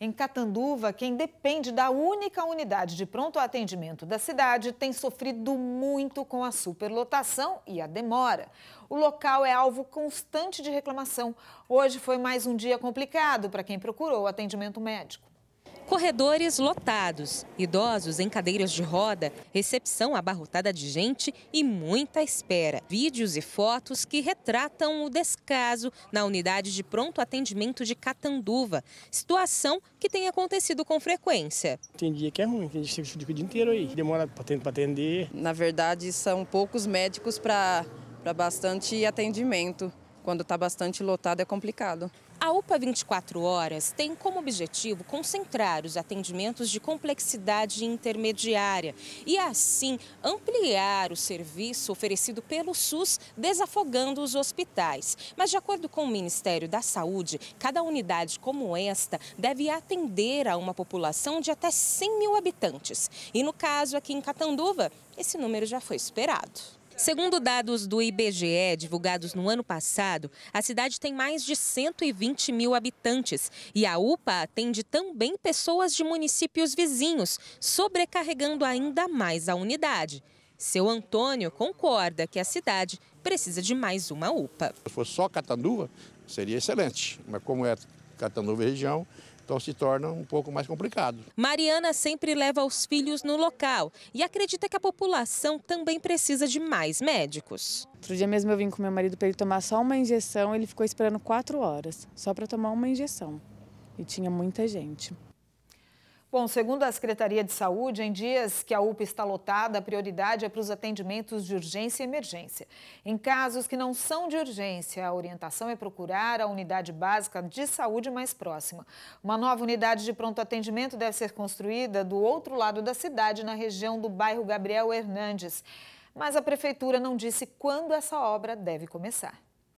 Em Catanduva, quem depende da única unidade de pronto atendimento da cidade tem sofrido muito com a superlotação e a demora. O local é alvo constante de reclamação. Hoje foi mais um dia complicado para quem procurou atendimento médico. Corredores lotados, idosos em cadeiras de roda, recepção abarrotada de gente e muita espera. Vídeos e fotos que retratam o descaso na unidade de pronto atendimento de Catanduva. Situação que tem acontecido com frequência. Tem dia que é ruim, tem gente que fica o dia inteiro aí, demora para atender. Na verdade, são poucos médicos para bastante atendimento. Quando está bastante lotado é complicado. A UPA 24 Horas tem como objetivo concentrar os atendimentos de complexidade intermediária e, assim, ampliar o serviço oferecido pelo SUS, desafogando os hospitais. Mas, de acordo com o Ministério da Saúde, cada unidade como esta deve atender a uma população de até 100 mil habitantes. E, no caso aqui em Catanduva, esse número já foi superado. Segundo dados do IBGE, divulgados no ano passado, a cidade tem mais de 120 mil habitantes e a UPA atende também pessoas de municípios vizinhos, sobrecarregando ainda mais a unidade. Seu Antônio concorda que a cidade precisa de mais uma UPA. Se fosse só Catanduva, seria excelente, mas como é Catanduva região, então se torna um pouco mais complicado. Mariana sempre leva os filhos no local e acredita que a população também precisa de mais médicos. Outro dia mesmo eu vim com meu marido para ele tomar só uma injeção, ele ficou esperando quatro horas só para tomar uma injeção. E tinha muita gente. Bom, segundo a Secretaria de Saúde, em dias que a UPA está lotada, a prioridade é para os atendimentos de urgência e emergência. Em casos que não são de urgência, a orientação é procurar a unidade básica de saúde mais próxima. Uma nova unidade de pronto atendimento deve ser construída do outro lado da cidade, na região do bairro Gabriel Hernandes. Mas a prefeitura não disse quando essa obra deve começar.